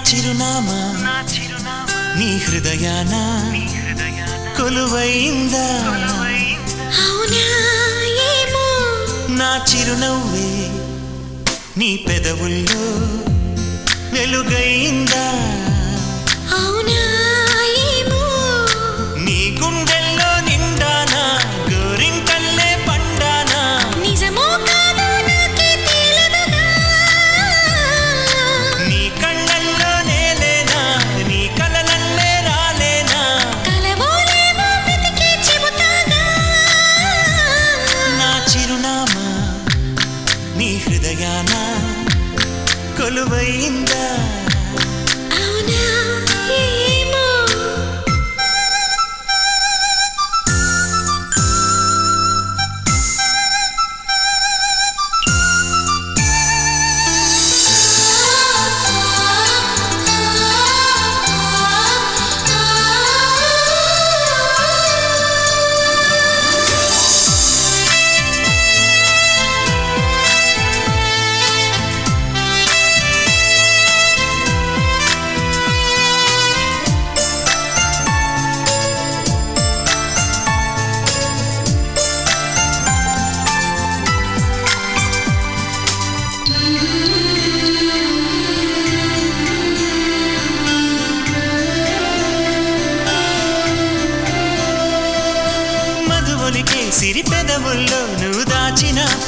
చిరునామా నీ హృదయాన కొలువైందా? నా చిరునవ్వే నీ పెదవుల్లో వెలుగైందా? అవునా కొలువైందా? అవునా?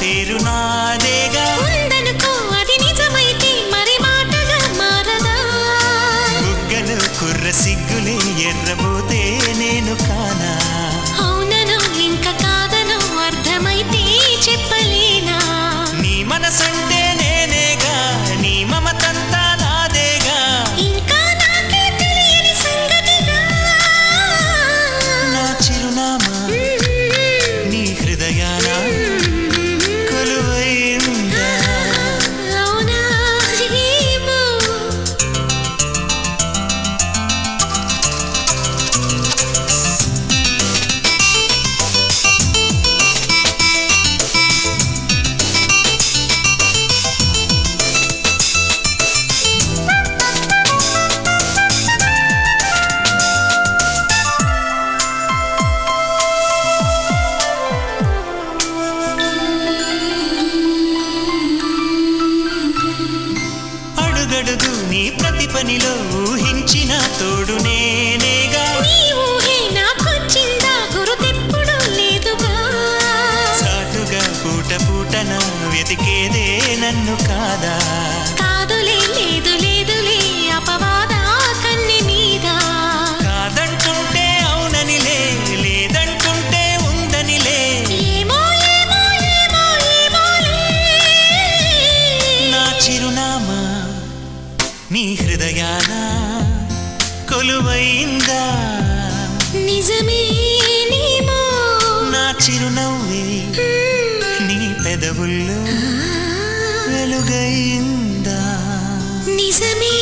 పేరు నాదేగా ఉందనుకో అది నిజమైతే మరి మాటగా మారదా? బుగ్గలు కుర్ర సిగ్గులే ఎర్రబోతే నేను కానా? అవునను ఇంకా కాదను అర్థమైతే చెప్పలేనా? నీ మనసంటే అడుగడుగు నీ ప్రతి పనిలో ఊహించిన తోడు నేనేగా. చాటుగా పూట పూటన వెతికేదే నన్ను కాదా? హృదయాన కొలువైందా? నిజమే నా చిరునవ్వే నీ పెదవుల్లో వెలుగైందా? నిజమే